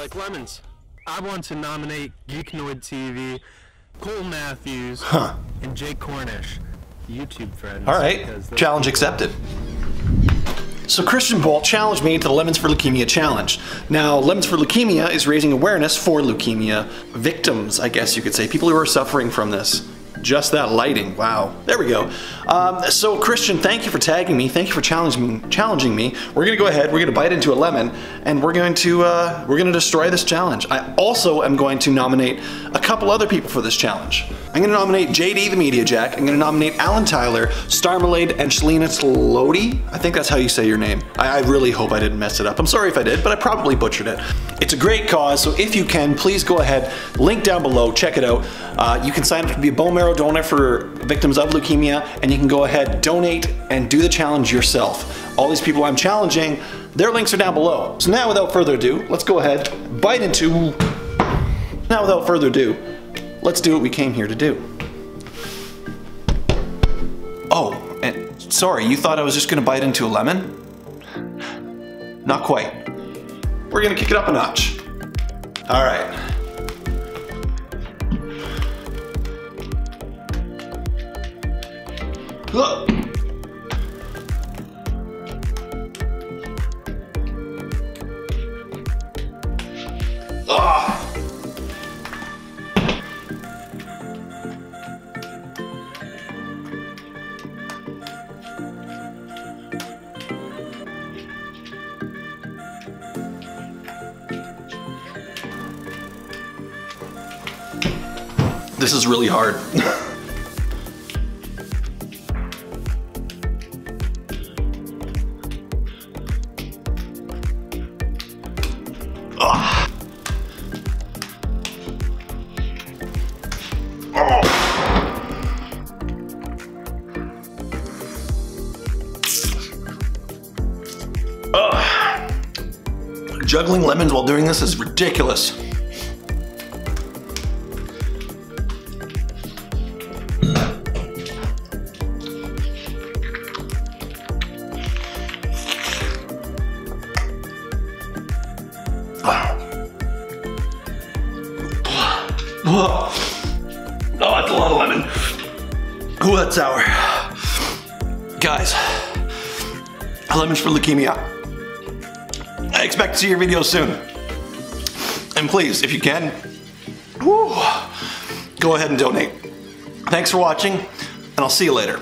like lemons. I want to nominate Geeknoid TV, Cole Matthews, Huh. and Jake Cornish, YouTube friends. All right, challenge people- accepted. So Christian Bolt challenged me to the Lemons for Leukemia challenge. Now, Lemons for Leukemia is raising awareness for leukemia victims, I guess you could say, people who are suffering from this. Just that lighting, wow. There we go. Um, so Christian, thank you for tagging me. Thank you for challenging me. Challenging me. We're gonna go ahead. We're gonna bite into a lemon, and we're going to uh, we're gonna destroy this challenge. I also am going to nominate a couple other people for this challenge. I'm gonna nominate JD the Media Jack. I'm gonna nominate Alan Tyler, Starmalade, and Shalina Tlodi. I think that's how you say your name. I, I really hope I didn't mess it up. I'm sorry if I did, but I probably butchered it. It's a great cause, so if you can, please go ahead. Link down below. Check it out. Uh, you can sign up to be a bone marrow donor for victims of leukemia, and you can go ahead, donate, and do the challenge yourself. All these people I'm challenging, their links are down below. So now, without further ado, let's go ahead, bite into. Now, without further ado, let's do what we came here to do. Oh, and sorry, you thought I was just gonna bite into a lemon? Not quite. We're gonna kick it up a notch. All right. Look. This is really hard. Juggling lemons while doing this is ridiculous. Oh, oh that's a lot of lemon. Oh, that's sour. Guys, lemons for leukemia. I expect to see your videos soon. And please, if you can, whew, go ahead and donate. Thanks for watching, and I'll see you later.